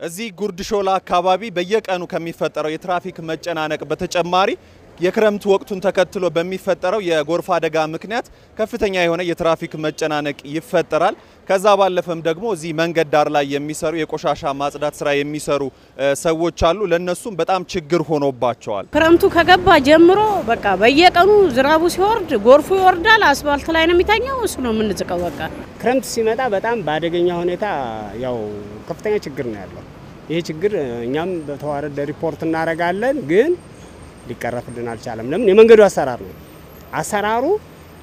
እዚህ ጉርድ ሾላ አካባቢ በየቀኑ ከሚፈጠረው የትራፊክ መጨናነቅ በተጨማሪ የክረምት ወቅቱን ተከትሎ በሚፈጠረው የጎርፍ አደጋ ምክንያት ከፍተኛ የሆነ የትራፊክ መጨናነቅ ይፈጠራል። ከዛ ባለፈም ደግሞ እዚህ መንገድ ዳር ላይ የሚሰሩ የቆሻሻ ማጽዳት ስራ የሚሰሩ ሰዎች አሉ። ለነሱም በጣም ችግር ሆኖባቸዋል። ክረምቱ ከገባ ጀምሮ በቃ በየቀኑ ዝናቡ ሲወርድ ጎርፉ ይወርዳል። አስፋልት ላይ ነው የሚተኛው። እሱ ነው የምንዝቀው። በቃ ክረምት ሲመጣ በጣም በአደገኛ ሁኔታ ያው ከፍተኛ ችግር ነው ያለው። ይሄ ችግር እኛም በተዋረድ ሪፖርት እናደርጋለን ግን ሊቀረፍልን አልቻለም። ለምን? የመንገዱ አሰራር ነው። አሰራሩ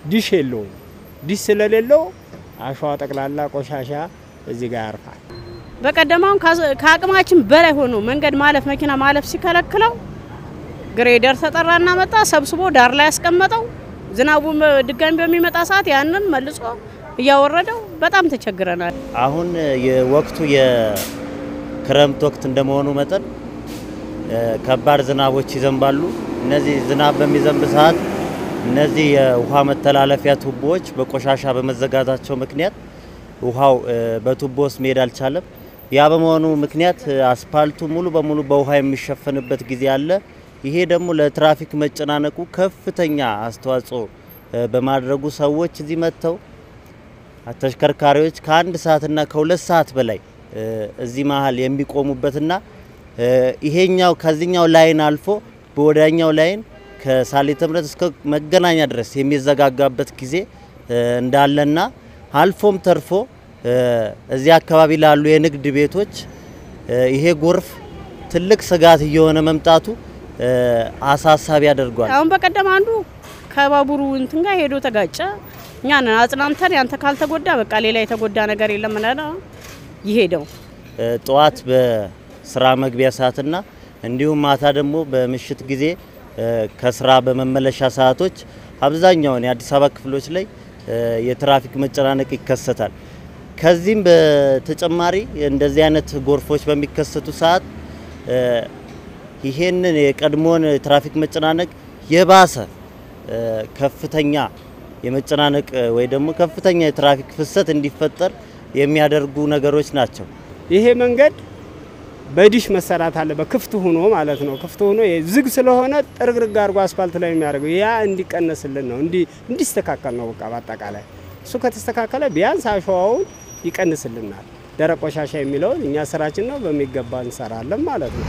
ዲች የለውም። ዲች ስለሌለው አሸዋ ጠቅላላ ቆሻሻ እዚህ ጋር ያርፋል። በቀደም አሁን ከአቅማችን በላይ ሆኖ መንገድ ማለፍ መኪና ማለፍ ሲከለክለው ግሬደር ተጠራና መጣ ሰብስቦ ዳር ላይ ያስቀመጠው። ዝናቡ ድጋሚ በሚመጣ ሰዓት ያንን መልሶ እያወረደው በጣም ተቸግረናል። አሁን የወቅቱ የክረምት ወቅት እንደመሆኑ መጠን ከባድ ዝናቦች ይዘንባሉ። እነዚህ ዝናብ በሚዘንብ ሰዓት እነዚህ የውሃ መተላለፊያ ቱቦዎች በቆሻሻ በመዘጋታቸው ምክንያት ውሃው በቱቦ ውስጥ መሄድ አልቻለም። ያ በመሆኑ ምክንያት አስፓልቱ ሙሉ በሙሉ በውሃ የሚሸፈንበት ጊዜ አለ። ይሄ ደግሞ ለትራፊክ መጨናነቁ ከፍተኛ አስተዋጽኦ በማድረጉ ሰዎች እዚህ መጥተው ተሽከርካሪዎች ከአንድ ሰዓትና ከሁለት ሰዓት በላይ እዚህ መሀል የሚቆሙበትና ይሄኛው ከዚህኛው ላይን አልፎ በወዳኛው ላይን ከሳሌተ ምሕረት እስከ መገናኛ ድረስ የሚዘጋጋበት ጊዜ እንዳለና አልፎም ተርፎ እዚህ አካባቢ ላሉ የንግድ ቤቶች ይሄ ጎርፍ ትልቅ ስጋት እየሆነ መምጣቱ አሳሳቢ ያደርጓል። አሁን በቀደም አንዱ ከባቡሩ እንትን ጋር ሄዶ ተጋጨ። እኛን አጽናንተን ያንተ ካልተጎዳ በቃ ሌላ የተጎዳ ነገር የለም ነው ይሄደው ጠዋት ስራ መግቢያ ሰዓትና እንዲሁም ማታ ደግሞ በምሽት ጊዜ ከስራ በመመለሻ ሰዓቶች አብዛኛውን የአዲስ አበባ ክፍሎች ላይ የትራፊክ መጨናነቅ ይከሰታል። ከዚህም በተጨማሪ እንደዚህ አይነት ጎርፎች በሚከሰቱ ሰዓት ይሄንን የቀድሞውን የትራፊክ መጨናነቅ የባሰ ከፍተኛ የመጨናነቅ ወይ ደግሞ ከፍተኛ የትራፊክ ፍሰት እንዲፈጠር የሚያደርጉ ነገሮች ናቸው። ይሄ መንገድ በዲሽ መሰራት አለበት፣ ክፍት ሆኖ ማለት ነው። ክፍት ሆኖ ዝግ ስለሆነ ጥርግርግ አድርጎ አስፋልት ላይ የሚያደርገው ያ እንዲቀነስልን ነው፣ እንዲስተካከል ነው። በቃ በአጠቃላይ እሱ ከተስተካከለ ቢያንስ አሸዋውን ይቀንስልናል። ደረቅ ቆሻሻ የሚለውን እኛ ስራችን ነው፣ በሚገባ እንሰራለን ማለት ነው።